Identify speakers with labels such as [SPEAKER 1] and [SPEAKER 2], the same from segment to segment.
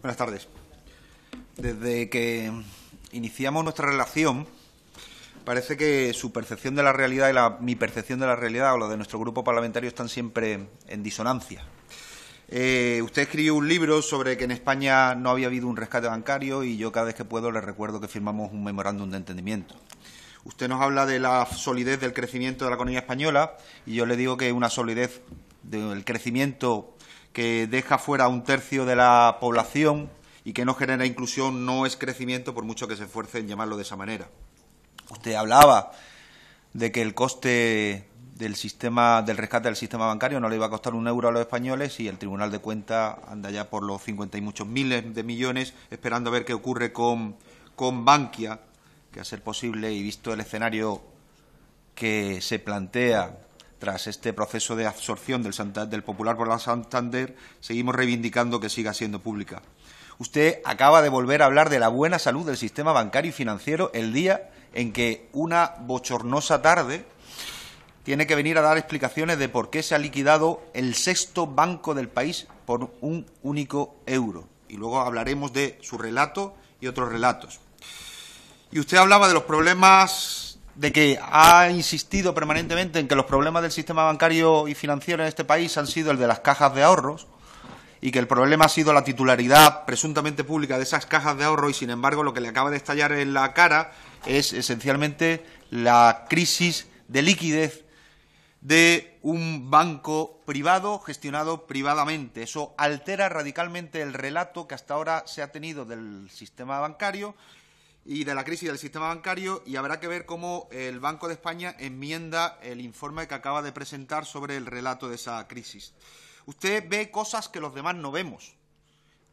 [SPEAKER 1] Buenas tardes. Desde que iniciamos nuestra relación, parece que su percepción de la realidad y la, mi percepción de la realidad o la de nuestro grupo parlamentario están siempre en disonancia. Eh, usted escribió un libro sobre que en España no había habido un rescate bancario y yo cada vez que puedo le recuerdo que firmamos un memorándum de entendimiento. Usted nos habla de la solidez del crecimiento de la economía española y yo le digo que una solidez del crecimiento que deja fuera un tercio de la población y que no genera inclusión no es crecimiento por mucho que se esfuerce en llamarlo de esa manera. Usted hablaba de que el coste del sistema del rescate del sistema bancario no le iba a costar un euro a los españoles y el Tribunal de Cuentas anda ya por los 50 y muchos miles de millones esperando a ver qué ocurre con, con Bankia, que a ser posible y visto el escenario que se plantea tras este proceso de absorción del, del Popular por la Santander, seguimos reivindicando que siga siendo pública. Usted acaba de volver a hablar de la buena salud del sistema bancario y financiero el día en que una bochornosa tarde tiene que venir a dar explicaciones de por qué se ha liquidado el sexto banco del país por un único euro. Y luego hablaremos de su relato y otros relatos. Y usted hablaba de los problemas, de que ha insistido permanentemente en que los problemas del sistema bancario y financiero en este país han sido el de las cajas de ahorros y que el problema ha sido la titularidad presuntamente pública de esas cajas de ahorro y, sin embargo, lo que le acaba de estallar en la cara es esencialmente la crisis de liquidez de un banco privado gestionado privadamente. Eso altera radicalmente el relato que hasta ahora se ha tenido del sistema bancario y de la crisis del sistema bancario y habrá que ver cómo el Banco de España enmienda el informe que acaba de presentar sobre el relato de esa crisis. Usted ve cosas que los demás no vemos.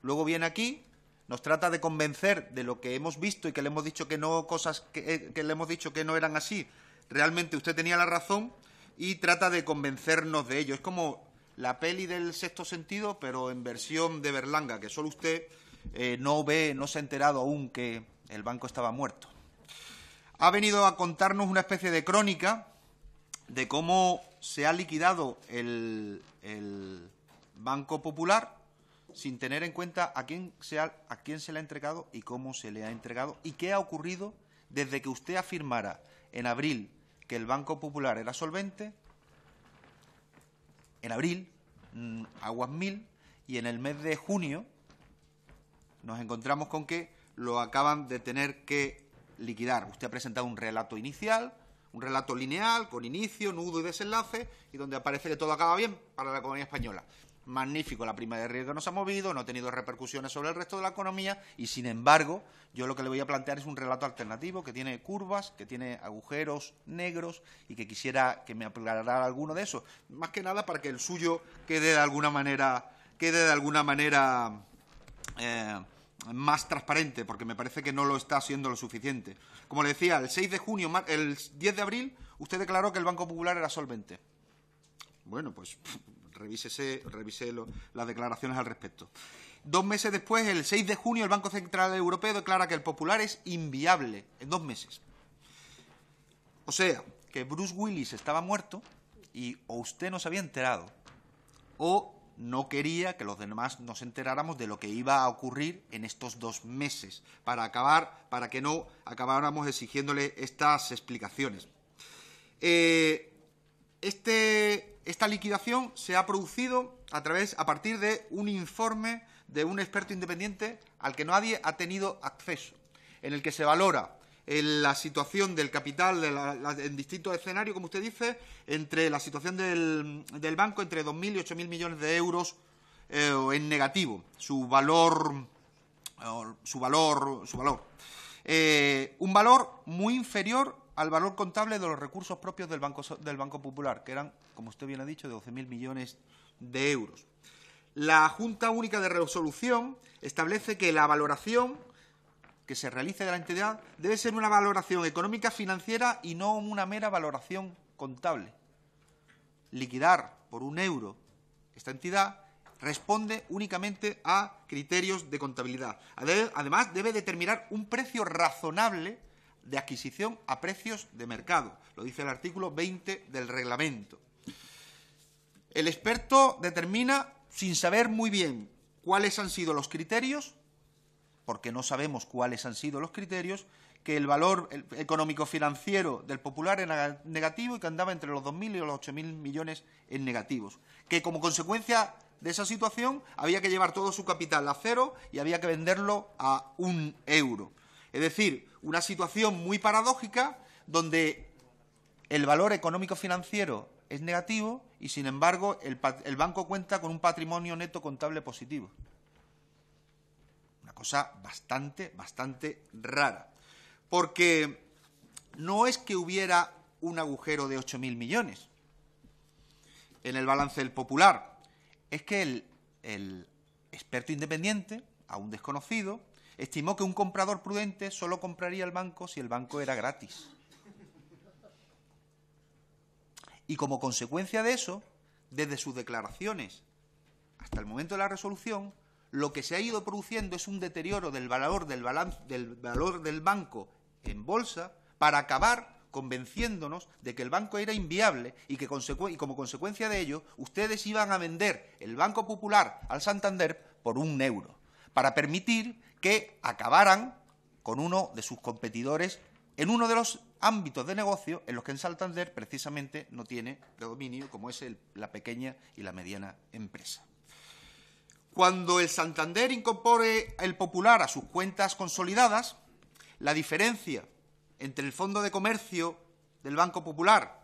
[SPEAKER 1] Luego viene aquí, nos trata de convencer de lo que hemos visto y que le hemos dicho que no cosas que, que le hemos dicho que no eran así. Realmente usted tenía la razón y trata de convencernos de ello. Es como la peli del sexto sentido, pero en versión de Berlanga, que solo usted eh, no ve, no se ha enterado aún que el banco estaba muerto. Ha venido a contarnos una especie de crónica de cómo se ha liquidado el, el Banco Popular sin tener en cuenta a quién, se ha, a quién se le ha entregado y cómo se le ha entregado y qué ha ocurrido desde que usted afirmara en abril que el Banco Popular era solvente, en abril, mm, aguas mil, y en el mes de junio nos encontramos con que lo acaban de tener que liquidar. Usted ha presentado un relato inicial, un relato lineal, con inicio, nudo y desenlace, y donde aparece que todo acaba bien para la economía española magnífico, la prima de riesgo no se ha movido, no ha tenido repercusiones sobre el resto de la economía y, sin embargo, yo lo que le voy a plantear es un relato alternativo que tiene curvas, que tiene agujeros negros y que quisiera que me aclarara alguno de esos, más que nada para que el suyo quede de alguna manera, quede de alguna manera eh, más transparente, porque me parece que no lo está siendo lo suficiente. Como le decía, el 6 de junio, el 10 de abril, usted declaró que el Banco Popular era solvente. Bueno, pues revísese, revisé las declaraciones al respecto. Dos meses después, el 6 de junio, el Banco Central Europeo declara que el Popular es inviable en dos meses. O sea, que Bruce Willis estaba muerto y o usted no se había enterado o no quería que los demás nos enteráramos de lo que iba a ocurrir en estos dos meses para acabar, para que no acabáramos exigiéndole estas explicaciones. Eh, este esta liquidación se ha producido a través, a partir de un informe de un experto independiente al que nadie ha tenido acceso, en el que se valora la situación del capital en distintos escenarios, como usted dice, entre la situación del, banco entre 2.000 y 8.000 millones de euros eh, en negativo, su valor, su valor, su valor. Eh, un valor muy inferior al valor contable de los recursos propios del Banco, del Banco Popular, que eran, como usted bien ha dicho, de 12.000 millones de euros. La Junta Única de Resolución establece que la valoración que se realice de la entidad debe ser una valoración económica financiera y no una mera valoración contable. Liquidar por un euro esta entidad responde únicamente a criterios de contabilidad. Además, debe determinar un precio razonable de adquisición a precios de mercado. Lo dice el artículo 20 del reglamento. El experto determina, sin saber muy bien cuáles han sido los criterios, porque no sabemos cuáles han sido los criterios, que el valor económico-financiero del Popular era negativo y que andaba entre los 2.000 y los 8.000 millones en negativos. Que como consecuencia de esa situación había que llevar todo su capital a cero y había que venderlo a un euro. Es decir, una situación muy paradójica donde el valor económico-financiero es negativo y, sin embargo, el, el banco cuenta con un patrimonio neto contable positivo. Cosa bastante, bastante rara porque no es que hubiera un agujero de 8.000 millones en el balance del Popular, es que el, el experto independiente, aún desconocido, estimó que un comprador prudente solo compraría el banco si el banco era gratis. Y como consecuencia de eso, desde sus declaraciones hasta el momento de la resolución, lo que se ha ido produciendo es un deterioro del valor del, valor del banco en bolsa para acabar convenciéndonos de que el banco era inviable y que como consecuencia de ello ustedes iban a vender el Banco Popular al Santander por un euro, para permitir que acabaran con uno de sus competidores en uno de los ámbitos de negocio en los que en Santander precisamente no tiene predominio, como es la pequeña y la mediana empresa. Cuando el Santander incorpore el Popular a sus cuentas consolidadas, la diferencia entre el Fondo de Comercio del Banco Popular,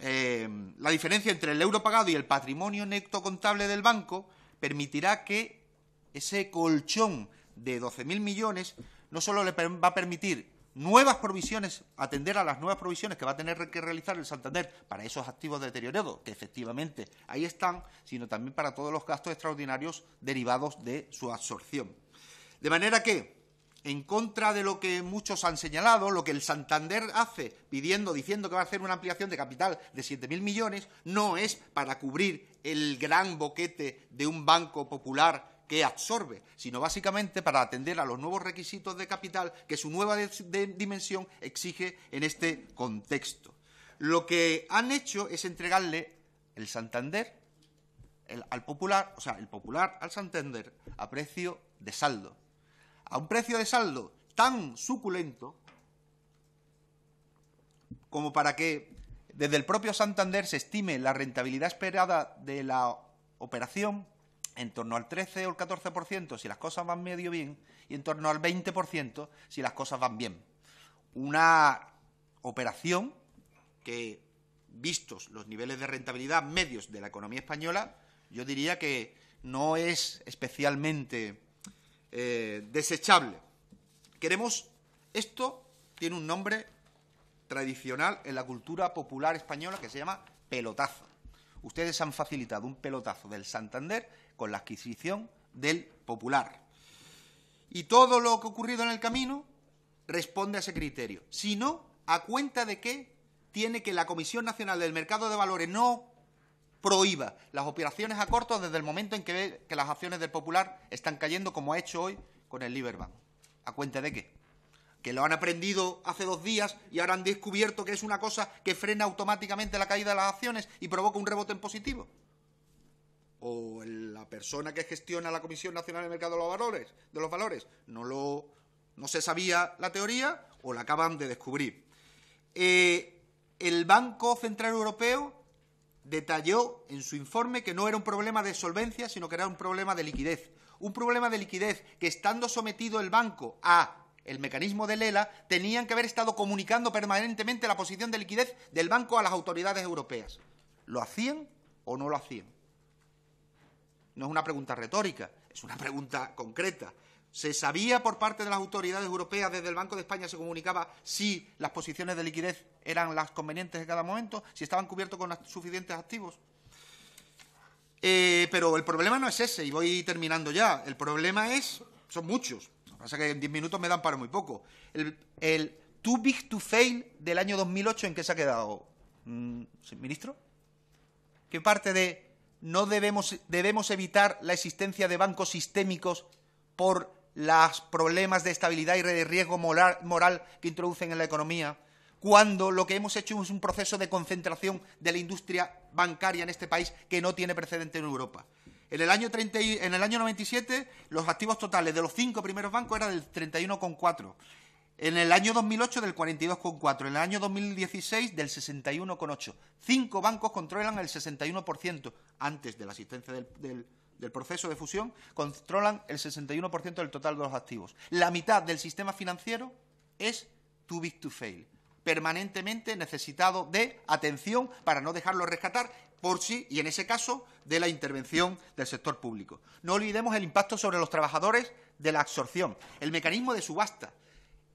[SPEAKER 1] eh, la diferencia entre el euro pagado y el patrimonio neto contable del banco, permitirá que ese colchón de 12.000 millones no solo le va a permitir nuevas provisiones, atender a las nuevas provisiones que va a tener que realizar el Santander para esos activos deteriorados, que efectivamente ahí están, sino también para todos los gastos extraordinarios derivados de su absorción. De manera que, en contra de lo que muchos han señalado, lo que el Santander hace pidiendo, diciendo que va a hacer una ampliación de capital de 7.000 millones, no es para cubrir el gran boquete de un banco popular que absorbe, sino básicamente para atender a los nuevos requisitos de capital que su nueva dimensión exige en este contexto. Lo que han hecho es entregarle el Santander al Popular, o sea, el Popular al Santander a precio de saldo. A un precio de saldo tan suculento como para que desde el propio Santander se estime la rentabilidad esperada de la operación en torno al 13 o el 14% si las cosas van medio bien y en torno al 20% si las cosas van bien. Una operación que, vistos los niveles de rentabilidad medios de la economía española, yo diría que no es especialmente eh, desechable. Queremos, esto tiene un nombre tradicional en la cultura popular española que se llama pelotazo. Ustedes han facilitado un pelotazo del Santander con la adquisición del Popular. Y todo lo que ha ocurrido en el camino responde a ese criterio. Si no, ¿a cuenta de qué tiene que la Comisión Nacional del Mercado de Valores no prohíba las operaciones a corto desde el momento en que ve que las acciones del Popular están cayendo, como ha hecho hoy con el Liberbank? ¿A cuenta de qué? que lo han aprendido hace dos días y ahora han descubierto que es una cosa que frena automáticamente la caída de las acciones y provoca un rebote en positivo o la persona que gestiona la Comisión Nacional del Mercado de los Valores, de los valores no, lo, no se sabía la teoría o la acaban de descubrir. Eh, el Banco Central Europeo detalló en su informe que no era un problema de solvencia, sino que era un problema de liquidez. Un problema de liquidez que, estando sometido el banco a el mecanismo de Lela, tenían que haber estado comunicando permanentemente la posición de liquidez del banco a las autoridades europeas. ¿Lo hacían o no lo hacían? No es una pregunta retórica, es una pregunta concreta. ¿Se sabía por parte de las autoridades europeas, desde el Banco de España se comunicaba si las posiciones de liquidez eran las convenientes en cada momento, si estaban cubiertos con suficientes activos? Eh, pero el problema no es ese, y voy terminando ya. El problema es, son muchos. Lo que pasa es que en 10 minutos me dan para muy poco. El, Too Big to Fail del año 2008, ¿en qué se ha quedado? Mm, ¿Ministro? ¿Qué parte de no debemos, debemos evitar la existencia de bancos sistémicos por los problemas de estabilidad y de riesgo moral, que introducen en la economía, cuando lo que hemos hecho es un proceso de concentración de la industria bancaria en este país que no tiene precedente en Europa. En el, año 30 en el año 97, los activos totales de los cinco primeros bancos eran del 31,4. En el año 2008 del 42,4. En el año 2016 del 61,8. Cinco bancos controlan el 61% antes de la asistencia del, proceso de fusión, controlan el 61% del total de los activos. La mitad del sistema financiero es too big to fail permanentemente necesitado de atención para no dejarlo rescatar por sí y en ese caso de la intervención del sector público. No olvidemos el impacto sobre los trabajadores de la absorción, el mecanismo de subasta,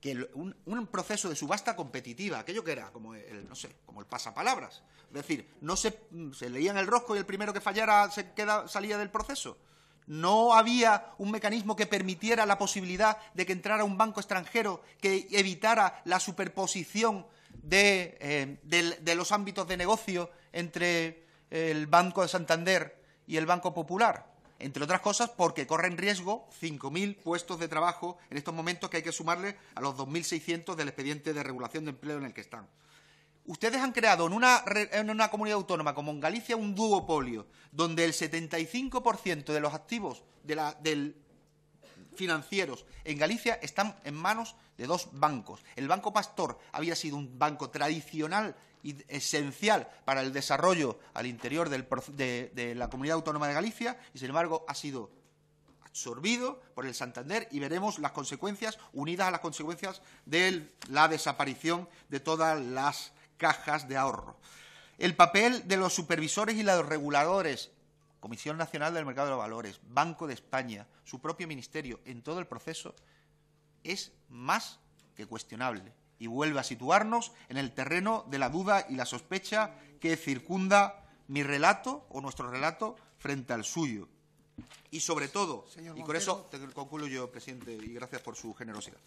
[SPEAKER 1] que un, proceso de subasta competitiva, aquello que era como el, no sé, como el pasapalabras, es decir, no se, se leía en el rosco y el primero que fallara se queda, salía del proceso. No había un mecanismo que permitiera la posibilidad de que entrara un banco extranjero que evitara la superposición de, eh, los ámbitos de negocio entre el Banco de Santander y el Banco Popular. Entre otras cosas, porque corren riesgo 5.000 puestos de trabajo en estos momentos que hay que sumarle a los 2.600 del expediente de regulación de empleo en el que están. Ustedes han creado en una, comunidad autónoma como en Galicia un duopolio, donde el 75% de los activos de financieros en Galicia están en manos de dos bancos. El Banco Pastor había sido un banco tradicional esencial para el desarrollo al interior de, de la comunidad autónoma de Galicia y, sin embargo, ha sido absorbido por el Santander y veremos las consecuencias unidas a las consecuencias de la desaparición de todas las cajas de ahorro. El papel de los supervisores y los reguladores, Comisión Nacional del Mercado de los Valores, Banco de España, su propio ministerio, en todo el proceso, es más que cuestionable y vuelve a situarnos en el terreno de la duda y la sospecha que circunda mi relato o nuestro relato frente al suyo. Y sobre todo, y con eso concluyo, presidente, y gracias por su generosidad.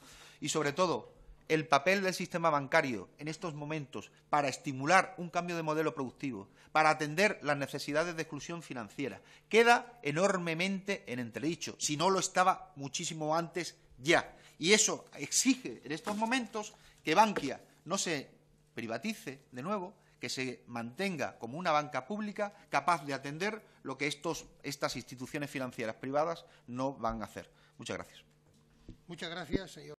[SPEAKER 1] Y sobre todo, el papel del sistema bancario en estos momentos para estimular un cambio de modelo productivo, para atender las necesidades de exclusión financiera, queda enormemente en entredicho, si no lo estaba muchísimo antes ya. Y eso exige en estos momentos que Bankia no se privatice de nuevo, que se mantenga como una banca pública capaz de atender lo que estas instituciones financieras privadas no van a hacer. Muchas gracias.
[SPEAKER 2] Muchas gracias, señor.